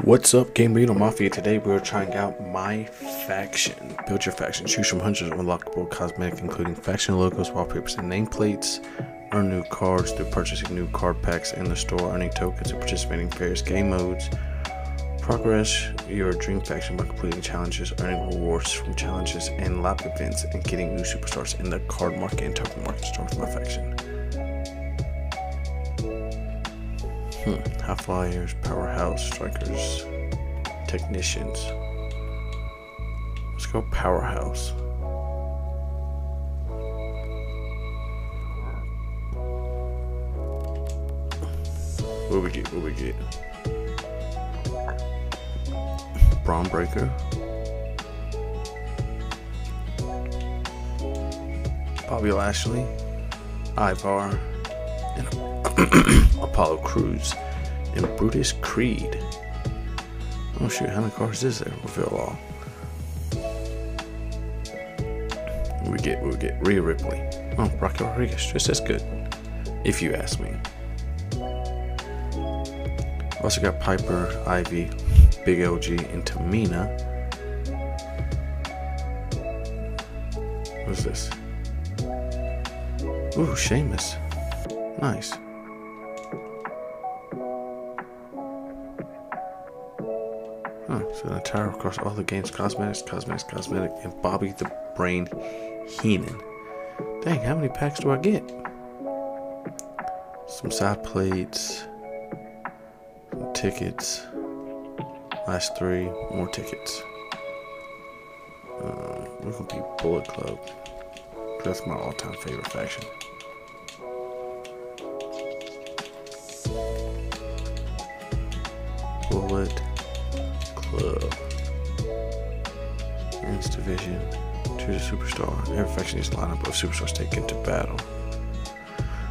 What's up, Gambino Mafia? Today we are trying out My Faction. Build your faction. Choose from hundreds of unlockable cosmetics, including faction logos, wallpapers, and nameplates. Earn new cards through purchasing new card packs in the store, earning tokens, and participating in various game modes. Progress your dream faction by completing challenges, earning rewards from challenges and lab events, and getting new superstars in the card market and token market store with My Faction. Hmm. High flyers, powerhouse strikers, technicians. Let's go powerhouse. What we get? What we get? Bron Breakker. Bobby Lashley. Ivar. Apollo Crews. And Brutus Creed. Oh shoot, how many cards is there? Reveal all. We get we get Rhea Ripley. Oh, Raquel Rodriguez, just as good. If you ask me. Also got Piper, Ivy, Big LG, and Tamina. What is this? Ooh, Sheamus. Nice. Huh, so an entire across all the games, cosmetics, cosmetics, cosmetic, and Bobby the Brain Heenan. Dang, how many packs do I get? Some side plates, some tickets, last three, more tickets. Uh, we're gonna be Bullet Club. That's my all-time favorite faction. Uh, Men's division. Choose a superstar. Every a lineup of superstars taken to battle.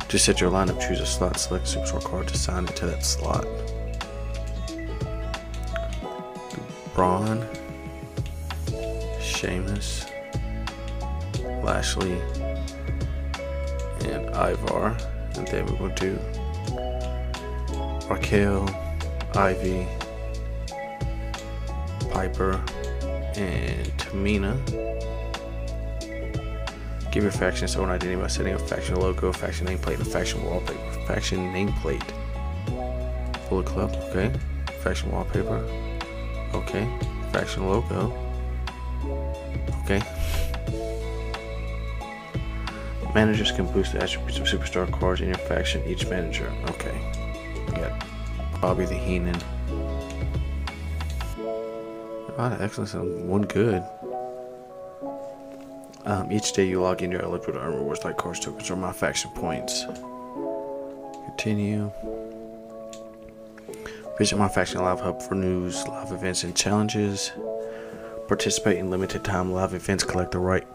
To set your lineup, choose a slot, select a superstar card to sign into that slot. Bron, Sheamus, Lashley, and Ivar. And then going to do Raquel, Ivy, Piper, and Tamina. Give your faction its own identity by setting a faction logo, faction nameplate, and faction wallpaper. Faction nameplate. Bullet Club, okay. Faction wallpaper, okay. Faction logo, okay. Managers can boost the attributes of superstar cards in your faction, each manager, okay. We got Bobby the Heenan. A lot of excellence and one good. Um, each day you log in, eligible to earn rewards like cards, tokens, or my faction points. Continue. Visit my faction live hub for news, live events, and challenges. Participate in limited time live events. Collect the right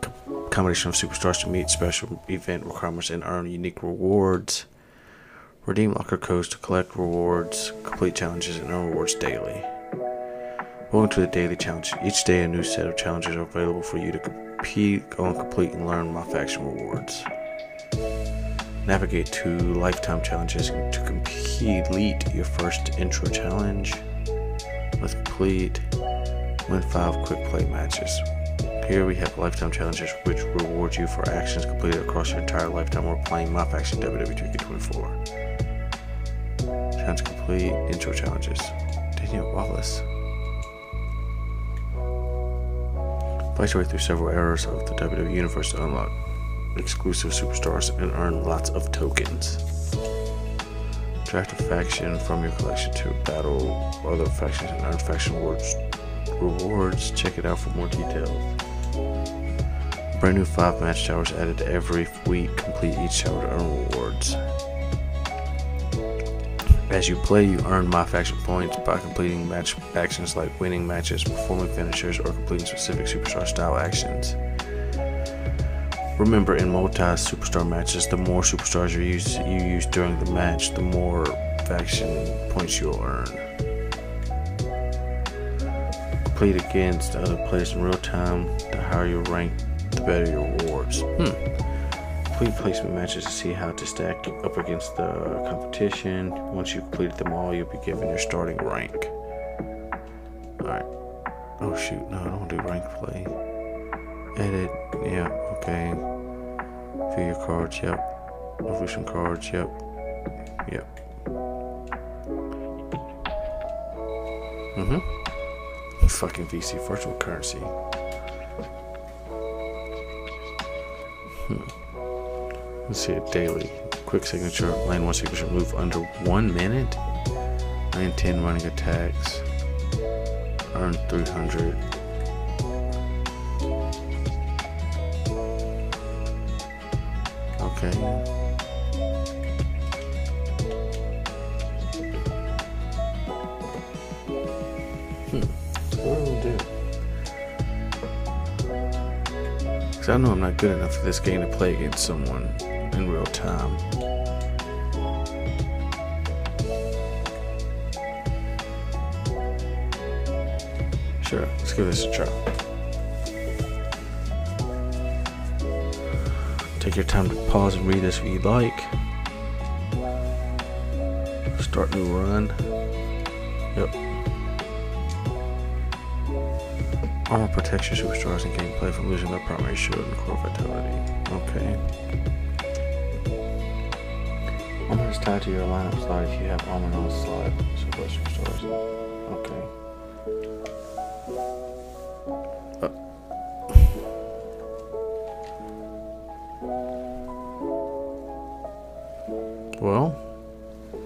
combination of superstars to meet special event requirements and earn unique rewards. Redeem locker codes to collect rewards, complete challenges, and earn rewards daily. Welcome to the daily challenge. Each day, a new set of challenges are available for you to compete, and complete, and learn my faction rewards. Navigate to lifetime challenges to complete your first intro challenge. Let's complete. Win five quick play matches. Here we have lifetime challenges, which reward you for actions completed across your entire lifetime while playing my faction WWE 2K24. Challenge complete. Intro challenges. Daniel Wallace. Fight your way through several eras of the WWE Universe to unlock exclusive superstars and earn lots of tokens. Draft a faction from your collection to battle other factions and earn faction rewards. Rewards. Check it out for more details. Brand new five match towers added every week. Complete each tower to earn rewards. As you play, you earn my faction points by completing match actions like winning matches, performing finishers, or completing specific superstar style actions. Remember, in multi-superstar matches, the more superstars you use, you use during the match, the more faction points you'll earn. Complete against other players in real time. The higher your rank, the better your rewards. Hmm. Complete placement matches to see how to stack up against the competition. Once you've completed them all, you'll be given your starting rank. Alright. Oh shoot, no, I don't want do rank play. Edit, yeah, okay. View your cards, yep. Evolution cards, yep. Yep. Mm-hmm. Fucking VC virtual currency. Hmm. Let's see a daily. Quick signature, lane one signature move under one minute. Lane 10 running attacks. Earn 300. Okay. Because I know I'm not good enough for this game to play against someone in real time. Sure, let's give this a try. Take your time to pause and read this if you'd like. Start new run. Yep. Armor protects your superstars in gameplay from losing their primary shield and core vitality. Okay. Armor is tied to your lineup slot if you have armor on the slot. So superstars. Okay. Uh. Well,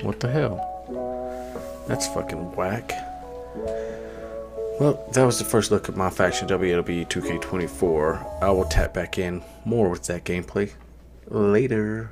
what the hell? That's fucking whack. Well, that was the first look at my faction WWE 2K24. I will tap back in more with that gameplay later.